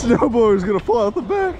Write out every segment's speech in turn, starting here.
Snowblower's gonna fall out the back.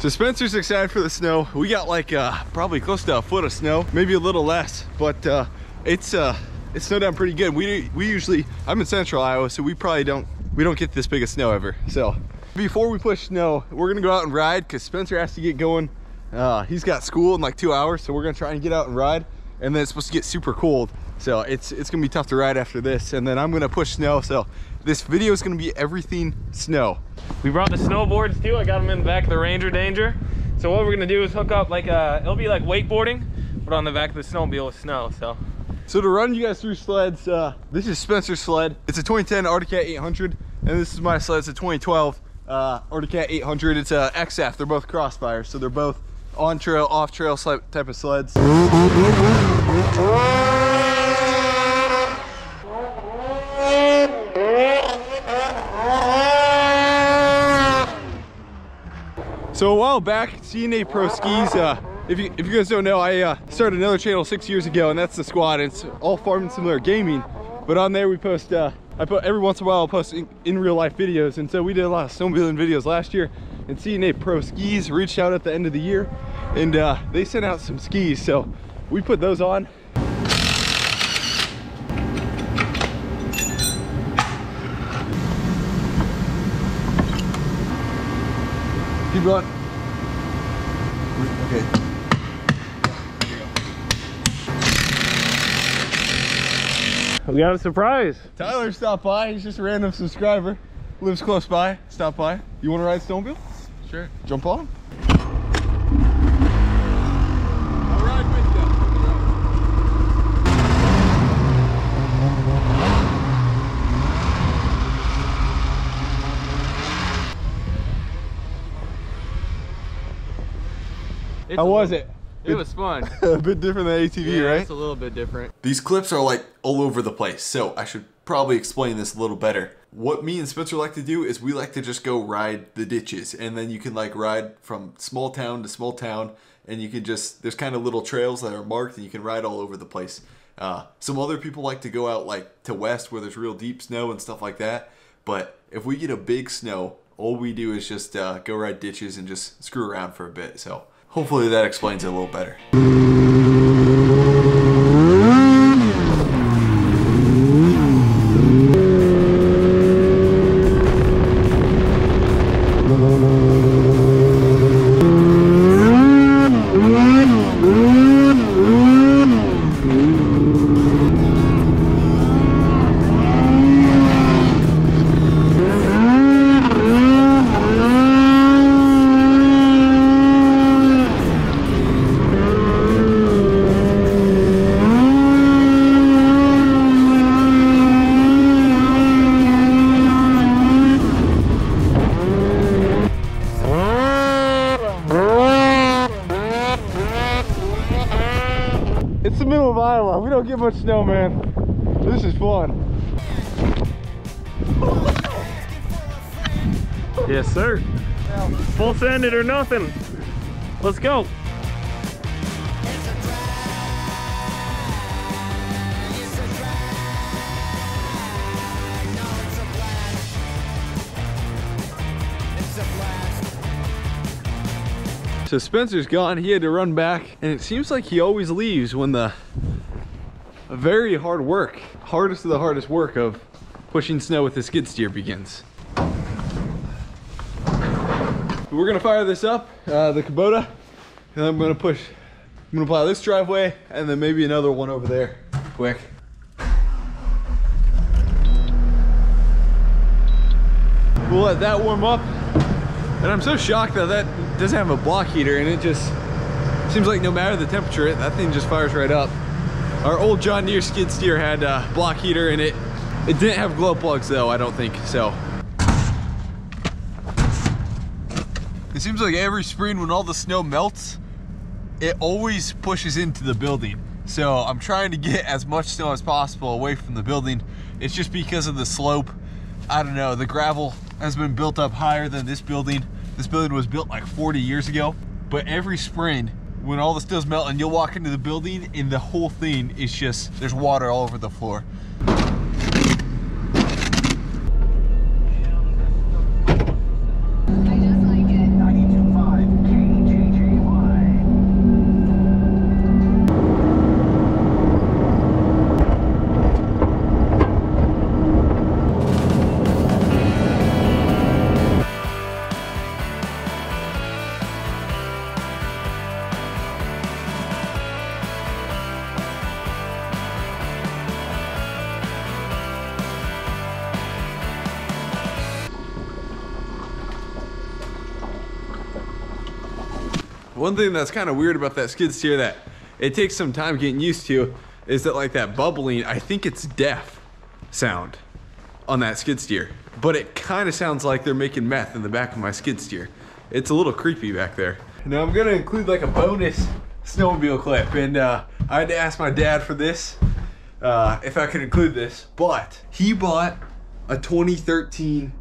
so Spencer's excited for the snow. We got like uh, probably close to a foot of snow, maybe a little less, but uh, it's uh, it snowed down pretty good. We we usually I'm in central Iowa, so we probably don't we don't get this big of snow ever. So before we push snow, we're gonna go out and ride because Spencer has to get going. Uh, he's got school in like two hours, so we're gonna try and get out and ride. And then it's supposed to get super cold, so it's it's gonna be tough to ride after this. And then I'm gonna push snow, so this video is gonna be everything snow. We brought the snowboards too. I got them in the back of the Ranger Danger. So what we're gonna do is hook up like uh, it'll be like wakeboarding, but on the back of the snowmobile with snow. So So to run you guys through sleds, uh, this is Spencer's sled. It's a 2010 Arctic Cat 800, and this is my sled. It's a 2012 uh, Arctic Cat 800. It's a XF. They're both Crossfire, so they're both on trail, off trail type of sleds. So a while back, C&A Pro Skis, uh, if, you, if you guys don't know, I uh, started another channel six years ago, and that's the squad. It's all Farming Simulator gaming, but on there we post, uh, I put every once in a while I'll post in, in, real life videos, and so we did a lot of snowmobiling videos last year, and C&A Pro Skis reached out at the end of the year, and uh, they sent out some skis, so we put those on. Keep going. Okay. We got a surprise. Tyler stopped by. He's just a random subscriber. Lives close by. Stop by. You want to ride Stoneville? Sure. Jump on. It's How was it? It was fun. a bit different than ATV, yeah, right? It's a little bit different. These clips are like all over the place, so I should probably explain this a little better. What me and Spencer like to do is we like to just go ride the ditches, and then you can like ride from small town to small town, and you can just there's kind of little trails that are marked, and you can ride all over the place. Uh, some other people like to go out like to west where there's real deep snow and stuff like that. But if we get a big snow, all we do is just uh, go ride ditches and just screw around for a bit. So hopefully that explains it a little better. much snow, man. This is fun. Yes, sir. Full send it or nothing. Let's go. So Spencer's gone. He had to run back, and it seems like he always leaves when the very hard work, hardest of the hardest work of pushing snow with the skid steer begins. We're gonna fire this up, uh, the Kubota, and I'm gonna push, I'm gonna plow this driveway, and then maybe another one over there, quick. We'll let that warm up, and I'm so shocked that that doesn't have a block heater, and it just seems like no matter the temperature, that thing just fires right up. Our old John Deere skid steer had a block heater and it it didn't have glow plugs though, I don't think, so. It seems like every spring when all the snow melts, it always pushes into the building. So I'm trying to get as much snow as possible away from the building. It's just because of the slope. I don't know, the gravel has been built up higher than this building. This building was built like 40 years ago. But every spring, when all the snow's melting, you'll walk into the building and the whole thing is just, there's water all over the floor. One thing that's kind of weird about that skid steer that it takes some time getting used to is that like that bubbling, I think it's DEF sound on that skid steer. But it kind of sounds like they're making meth in the back of my skid steer. It's a little creepy back there. Now I'm gonna include like a bonus snowmobile clip and uh, I had to ask my dad for this uh, if I could include this, but he bought a 2013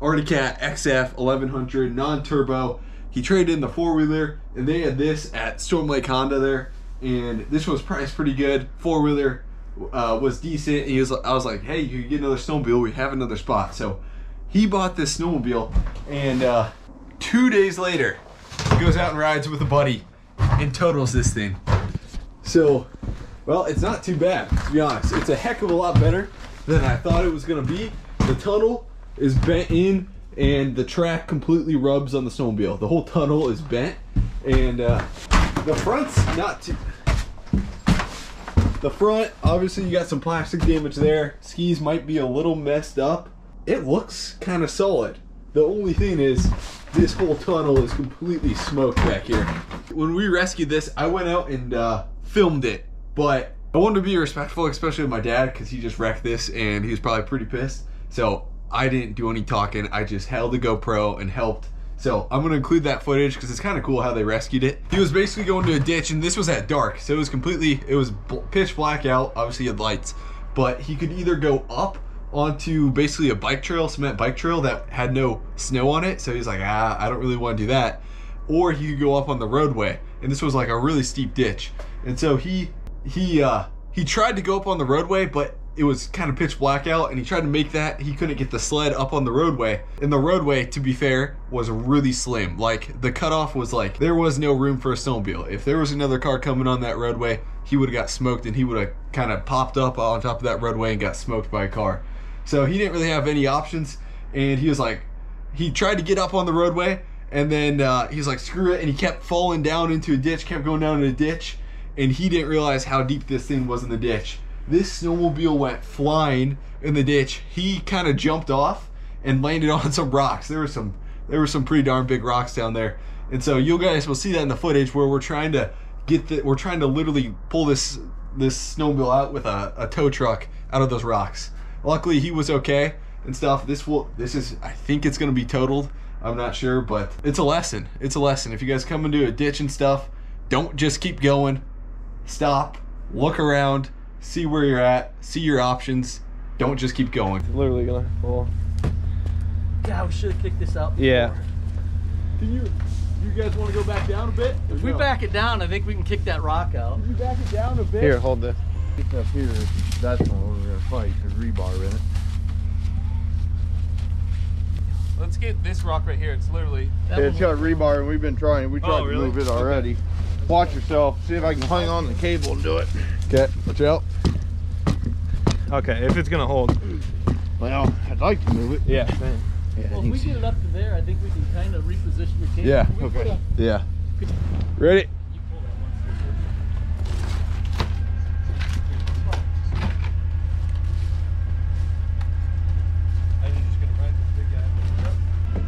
Arctic Cat XF 1100 non-turbo. He traded in the four-wheeler, and they had this at Storm Lake Honda there, and this was priced pretty good. Four-wheeler uh, was decent. He was, I was like, hey, you get another snowmobile. We have another spot. So he bought this snowmobile, and uh, two days later, he goes out and rides with a buddy and totals this thing. So, well, it's not too bad, to be honest. It's a heck of a lot better than I thought it was gonna be. The tunnel is bent in and the track completely rubs on the snowmobile. The whole tunnel is bent and uh, the front's not too... The front, obviously you got some plastic damage there. Skis might be a little messed up. It looks kind of solid. The only thing is this whole tunnel is completely smoked back here. When we rescued this, I went out and uh, filmed it, but I wanted to be respectful, especially with my dad, because he just wrecked this and he was probably pretty pissed. So I didn't do any talking. I just held the GoPro and helped. So I'm gonna include that footage because it's kind of cool how they rescued it. He was basically going to a ditch and this was at dark. So it was completely, it was pitch black out. Obviously he had lights, but he could either go up onto basically a bike trail, cement bike trail that had no snow on it. So he's like, ah, I don't really want to do that. Or he could go up on the roadway. And this was like a really steep ditch. And so he he uh he tried to go up on the roadway, but it was kind of pitch black out and he tried to make that he couldn't get the sled up on the roadway. And the roadway to be fair was really slim. Like the cutoff was like there was no room for a snowmobile. If there was another car coming on that roadway he would have got smoked and he would have kind of popped up on top of that roadway and got smoked by a car. So he didn't really have any options and he was like he tried to get up on the roadway and then uh, like screw it and he kept falling down into a ditch kept going down in a ditch and he didn't realize how deep this thing was in the ditch this snowmobile went flying in the ditch. He kind of jumped off and landed on some rocks. There were some there were some pretty darn big rocks down there. And so you guys will see that in the footage where we're trying to get the we're trying to literally pull this this snowmobile out with a, a tow truck out of those rocks. Luckily he was okay and stuff. This will this is I think it's gonna be totaled. I'm not sure, but it's a lesson. It's a lesson. If you guys come into a ditch and stuff, don't just keep going. Stop, look around, see where you're at, see your options. Don't just keep going. Literally gonna fall. Yeah, we should have kicked this out. Yeah. before. Can you, you guys want to go back down a bit? If we back it down, I think we can kick that rock out. Can you back it down a bit? Here, hold this. Up here, that's the we're gonna fight. There's rebar in it. Let's get this rock right here. It's literally. That it's one- got rebar, and we've been trying. We oh, tried Oh, to move it already. Watch yourself. See if I can hang on the cable and do it. Okay, watch out. Okay, if it's gonna hold. Well, I'd like to move it. Yeah. well, if we get it up to there, I think we can kind of reposition the cable. Yeah, Can we put okay. Yeah. Ready? you pull that one.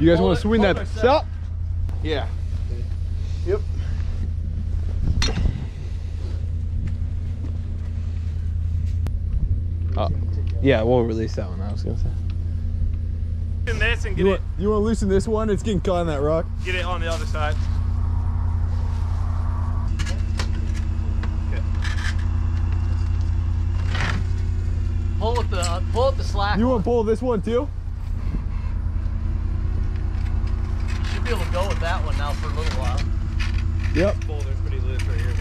You guys want to swing that? it. Stop. Yeah. Yep. Yeah, we'll release that one. I was gonna say. In this and get You it, want, you want to loosen this one? It's getting caught in that rock. get it on the other side. Pull at the uh, pull at the slack. You want to pull this one too? You Should be able to go with that one now for a little while. Yep. Boulder's pretty loose right here,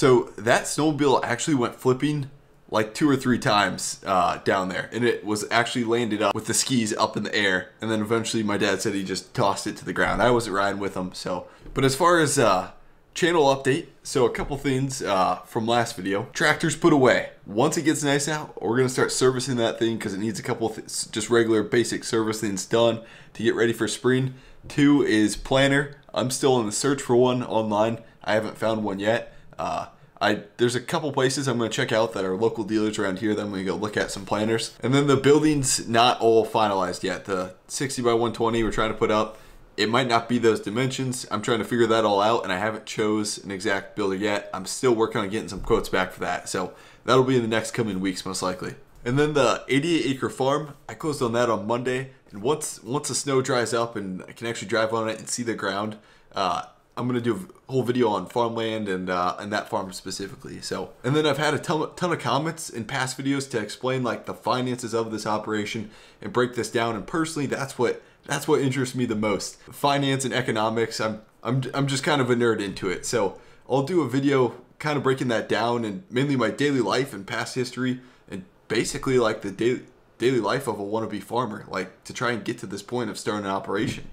So that snowmobile actually went flipping like two or three times uh, down there, and it was actually landed up with the skis up in the air, and then eventually my dad said he just tossed it to the ground. I wasn't riding with him, so. But as far as uh, channel update, so a couple things uh, from last video. Tractor's put away. Once it gets nice out, we're gonna start servicing that thing because it needs a couple just regular basic service things done to get ready for spring. Two is planner. I'm still in the search for one online. I haven't found one yet. Uh, I there's a couple places I'm going to check out that are local dealers around here. Then I'm going to go look at some planners. And then the building's not all finalized yet. The 60 by 120 we're trying to put up. It might not be those dimensions. I'm trying to figure that all out, and I haven't chose an exact builder yet. I'm still working on getting some quotes back for that. So that'll be in the next coming weeks, most likely. And then the 88 acre farm, I closed on that on Monday. And once once the snow dries up and I can actually drive on it and see the ground, uh, I'm gonna do whole video on farmland and uh, and that farm specifically. So, and then I've had a ton, ton of comments in past videos to explain like the finances of this operation and break this down. And personally, that's what that's what interests me the most. Finance and economics. I'm I'm I'm just kind of a nerd into it. So I'll do a video kind of breaking that down and mainly my daily life and past history and basically like the daily daily life of a wannabe farmer, like to try and get to this point of starting an operation.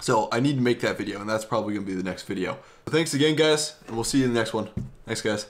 So I need to make that video, and that's probably going to be the next video. Thanks again, guys, and we'll see you in the next one. Thanks, guys.